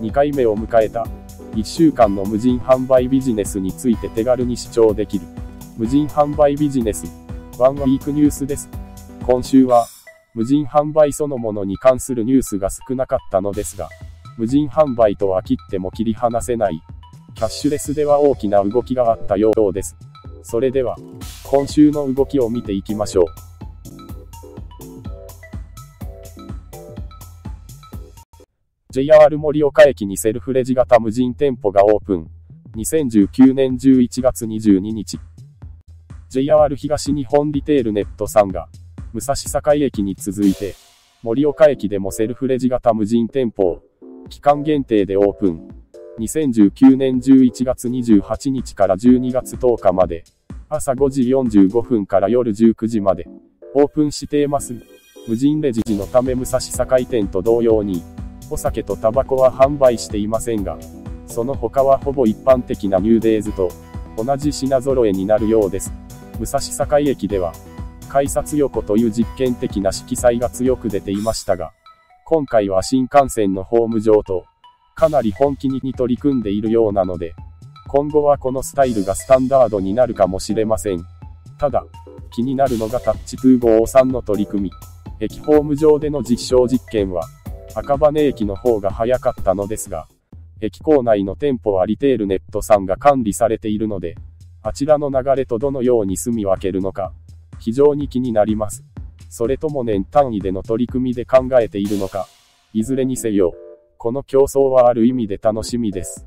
2回目を迎えた。1週間の無人販売ビジネスについて手軽に視聴できる。無人販売ビジネス。ワンウィークニュースです。今週は、無人販売そのものに関するニュースが少なかったのですが、無人販売とは切っても切り離せない。キャッシュレスでは大きな動きがあったようです。それでは、今週の動きを見ていきましょう。JR 盛岡駅にセルフレジ型無人店舗がオープン。2019年11月22日。JR 東日本リテールネットさんが、武蔵境駅に続いて、盛岡駅でもセルフレジ型無人店舗を、期間限定でオープン。2019年11月28日から12月10日まで、朝5時45分から夜19時まで、オープンしています。無人レジ時のため武蔵境店と同様に、お酒とタバコは販売していませんが、その他はほぼ一般的なニューデイズと同じ品揃えになるようです。武蔵境駅では、改札横という実験的な色彩が強く出ていましたが、今回は新幹線のホーム上と、かなり本気に取り組んでいるようなので、今後はこのスタイルがスタンダードになるかもしれません。ただ、気になるのがタッチ253の取り組み。駅ホーム上での実証実験は、赤羽駅の方が早かったのですが、駅構内の店舗はリテールネットさんが管理されているので、あちらの流れとどのように住み分けるのか、非常に気になります。それとも年単位での取り組みで考えているのか、いずれにせよ、この競争はある意味で楽しみです。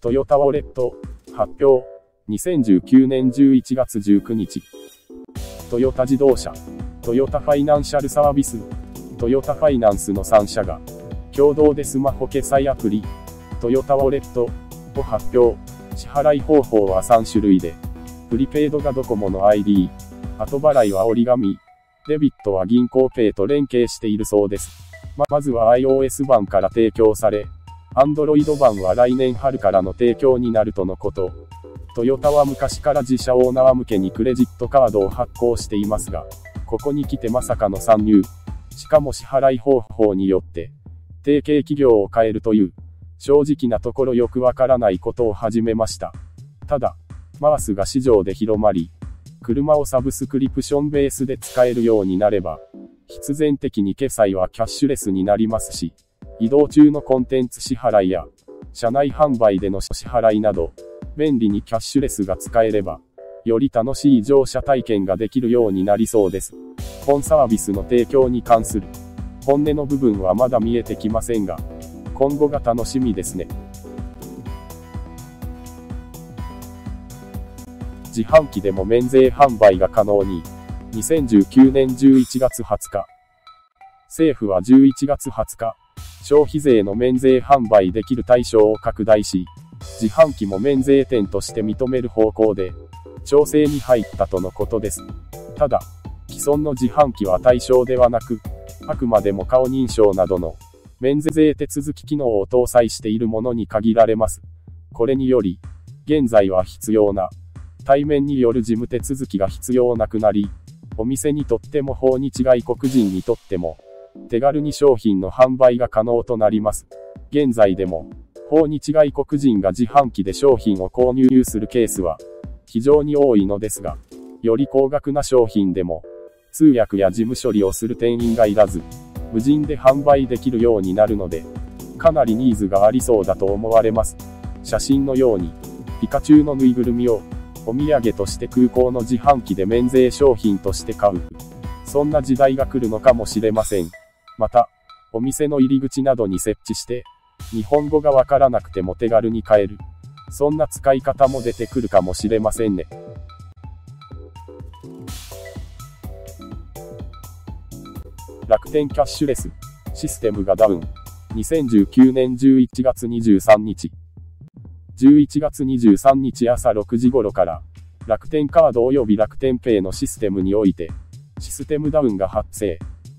トヨタウォレット、発表、2019年11月19日。トヨタ自動車、トヨタファイナンシャルサービス、トヨタファイナンスの3社が、共同でスマホ決済アプリ、トヨタウォレットを発表。支払い方法は3種類で、プリペイドがドコモの ID、後払いは折り紙、デビットは銀行ペイと連携しているそうです。ま、まずは iOS 版から提供され、Android 版は来年春からの提供になるとのこと。トヨタは昔から自社オーナー向けにクレジットカードを発行していますが、ここに来てまさかの参入。しかも支払い方法によって、提携企業を変えるという、正直なところよくわからないことを始めました。ただ、マースが市場で広まり、車をサブスクリプションベースで使えるようになれば、必然的に決済はキャッシュレスになりますし、移動中のコンテンツ支払いや、車内販売での支払いなど、便利にキャッシュレスが使えれば、より楽しい乗車体験ができるようになりそうです。本サービスの提供に関する本音の部分はまだ見えてきませんが、今後が楽しみですね。自販機でも免税販売が可能に、2019年11月20日。政府は11月20日、消費税の免税販売できる対象を拡大し、自販機も免税店として認める方向で、調整に入ったとのことです。ただ、既存の自販機は対象ではなく、あくまでも顔認証などの免税手続き機能を搭載しているものに限られます。これにより、現在は必要な対面による事務手続きが必要なくなり、お店にとっても訪日外国人にとっても、手軽に商品の販売が可能となります。現在でも、訪日外国人が自販機で商品を購入するケースは、非常に多いのですが、より高額な商品でも、通訳や事務処理をする店員がいらず、無人で販売できるようになるので、かなりニーズがありそうだと思われます。写真のように、ピカチュウのぬいぐるみを、お土産として空港の自販機で免税商品として買う。そんな時代が来るのかもしれません。また、お店の入り口などに設置して、日本語がわからなくても手軽に買える。そんな使い方も出てくるかもしれませんね。楽天キャッシュレスシステムがダウン。2019年11月23日。11月23日朝6時頃から楽天カード及び楽天ペイのシステムにおいてシステムダウンが発生。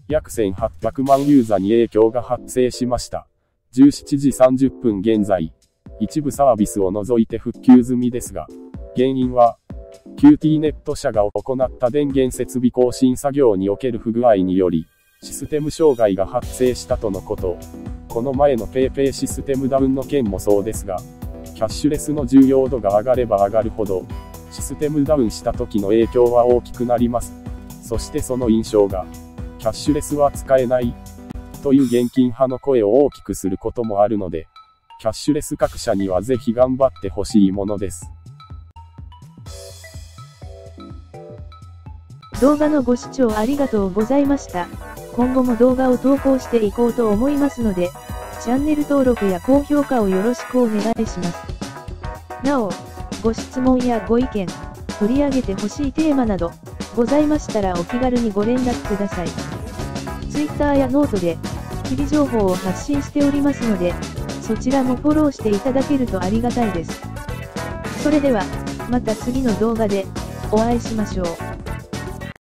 約1800万ユーザーに影響が発生しました。17時30分現在、一部サービスを除いて復旧済みですが、原因は、QT ネット社が行った電源設備更新作業における不具合により、システム障害が発生したとのこと。この前の PayPay システムダウンの件もそうですが、キャッシュレスの重要度が上がれば上がるほど、システムダウンした時の影響は大きくなります。そしてその印象が、キャッシュレスは使えない、という現金派の声を大きくすることもあるので、キャッシュレス各社にはぜひ頑張ってほしいものです。動画のご視聴ありがとうございました。今後も動画を投稿していこうと思いますので、チャンネル登録や高評価をよろしくお願いします。なお、ご質問やご意見、取り上げてほしいテーマなど、ございましたらお気軽にご連絡ください。Twitter やノートで、日々情報を発信しておりますので、そちらもフォローしていただけるとありがたいです。それでは、また次の動画で、お会いしましょう。